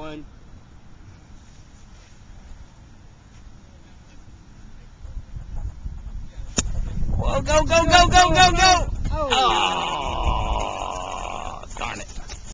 One. Whoa, go, go, go, go, go, go!